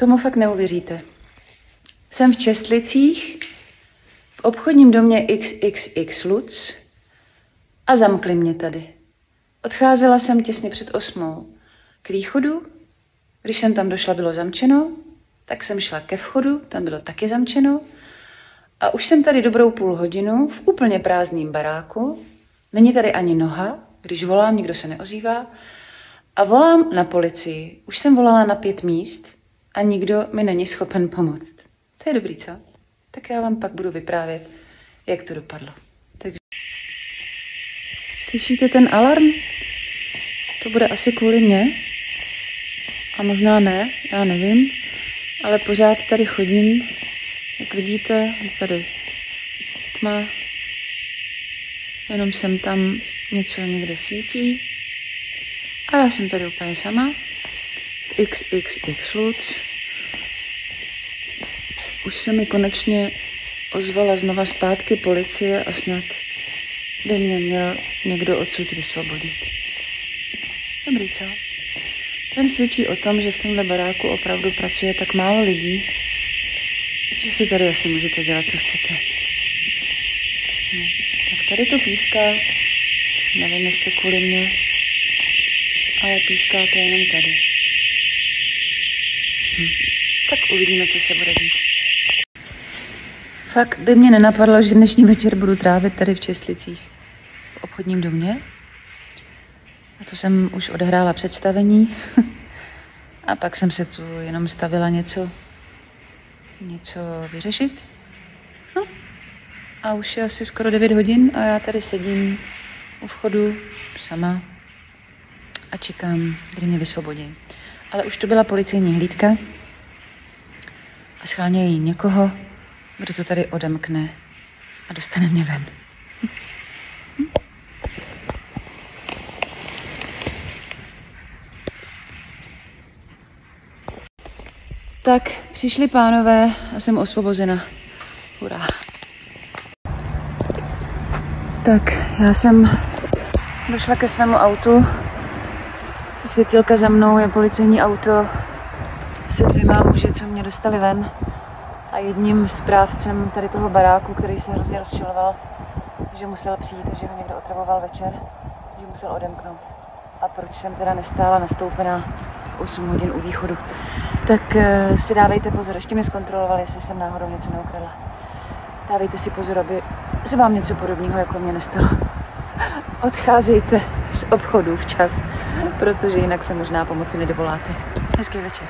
Tomu fakt neuvěříte. Jsem v Čestlicích, v obchodním domě XXX Lutz a zamkli mě tady. Odcházela jsem těsně před osmou k východu. Když jsem tam došla, bylo zamčeno, tak jsem šla ke vchodu, tam bylo taky zamčeno. A už jsem tady dobrou půl hodinu v úplně prázdném baráku. Není tady ani noha, když volám, nikdo se neozývá. A volám na policii. Už jsem volala na pět míst a nikdo mi není schopen pomoct. To je dobrý, co? Tak já vám pak budu vyprávět, jak to dopadlo. Takže... Slyšíte ten alarm? To bude asi kvůli mně. A možná ne, já nevím. Ale pořád tady chodím. Jak vidíte, je tady tma. Jenom jsem tam něco někde svítí. A já jsem tady úplně sama. XXX Lutz. Už se mi konečně ozvala znova zpátky policie a snad by mě měl někdo odsud vysvobodit. Dobrý, co? Ten svědčí o tom, že v tomhle baráku opravdu pracuje tak málo lidí, že si tady asi můžete dělat, co chcete. No, tak tady to píská, nevím, jestli kvůli mě, ale píská to jenom tady. Hm. Tak uvidíme, co se bude dít. Fakt by mě nenapadlo, že dnešní večer budu trávit tady v Čestlicích v obchodním domě. A to jsem už odehrála představení. A pak jsem se tu jenom stavila něco, něco vyřešit. No. A už je asi skoro 9 hodin a já tady sedím u vchodu sama a čekám, kdy mě vysvobodí. Ale už to byla policejní hlídka a schánějí někoho, kdo to tady odemkne a dostane mě ven. Tak, přišli pánové a jsem osvobozena. Hurá. Tak, já jsem došla ke svému autu. Světilka za mnou je policejní auto se dvěma muži, co mě dostali ven a jedním správcem tady toho baráku, který se hrozně rozčiloval, že musel přijít že ho někdo otravoval večer, že musel odemknout. A proč jsem teda nestála nastoupená v 8 hodin u východu. Tak uh, si dávejte pozor, ještě mě zkontrolovali, jestli jsem náhodou něco neukradla. Dávejte si pozor, aby se vám něco podobného jako mě nestalo. Odcházejte z obchodu včas, protože jinak se možná pomoci nedovoláte. Hezký večer.